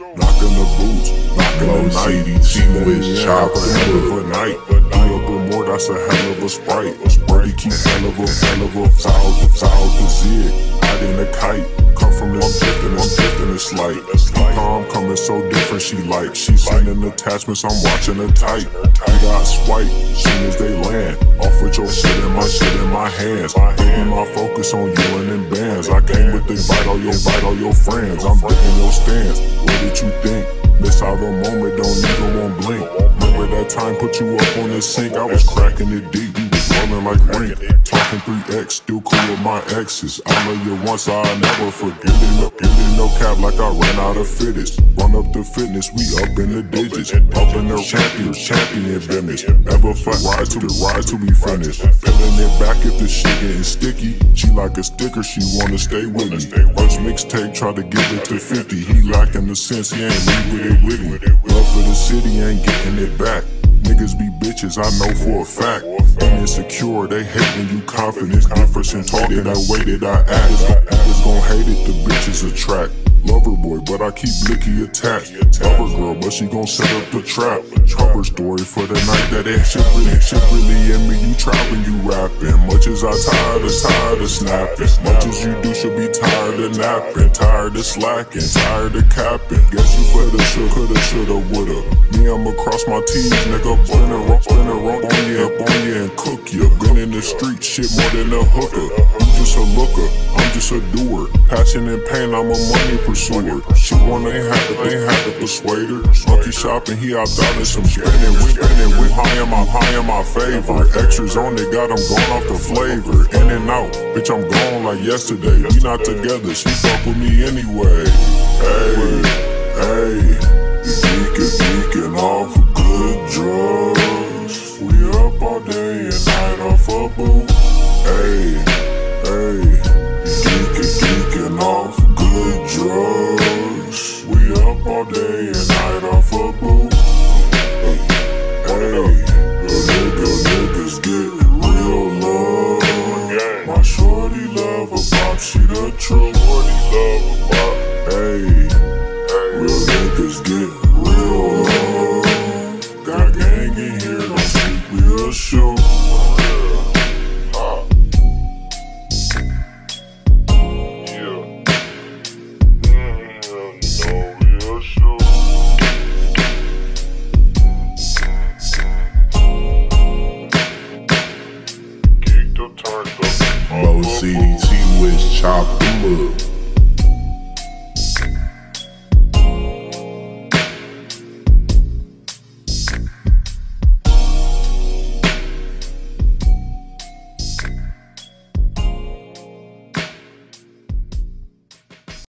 knocking the boots, knocking the night. She with of a night. Be up in more, that's a hell of a sprite. Birdie keep hell of a, hell of a foul, foul to zig, in a kite. Come from this, I'm drifting, I'm drifting, it's light. I'm coming so different, she like. She sending attachments, I'm watching her tight. We got swipe, soon as they land. Off with your shit in my shit in my hands. Baby, my focus on you and them bands. I came with the bite all your bite all your friends. I'm breaking your stance. Put you up on the sink? I was cracking it deep, you was rolling like rink. Talking 3X, still cool with my exes. I love you once, I'll never forget it. No, give no cap like I ran out of fittest. Run up the fitness, we up in the digits. Up in the champion, champion business. Never fuck, ride to the ride to be finished. Peeling it back if the shit getting sticky. She like a sticker, she wanna stay with me. First mixtape, try to give it to 50. He lacking the sense, he ain't with it with me. Love for the city, ain't getting it back. Niggas be bitches, I know for a fact. Being insecure, they hate when you confident. Difference in talking, the way that I act. Niggas gon' hate it, the bitches attract. But I keep Blicky attached. Lover girl, but she gon' set up the trap. Cover story for the night that it shit really, shit really in me. You trapping, you rapping. Much as I tired of, tired of snapping. Much as you do, should be tired of napping. Tired of slacking, tired of capping. Guess you coulda, should, coulda, shoulda, woulda. Me, I'ma cross my T's, nigga. Spin it, wrong, spin it wrong on you, on you and cook you. Been in the street, shit more than a hooker. I'm just a looker, I'm just a doer. Passion and pain, I'm a money pursuer. She wanna have to, ain't have to persuade her. Monkey shopping, he out in some spinning. We spinning, we high in my high in my favor. Extras on it, got 'em going off the flavor. In and out, bitch, I'm gone like yesterday. We not together, she fuck with me anyway. Hey, hey, bubble. Hey, hey, geeking, geeking off good drugs. We up all day and night off a boo. Hey, the nigga, niggas get real love. My shorty love a pop, she the true. Shorty love a pop. Hey, real niggas. always chop them up.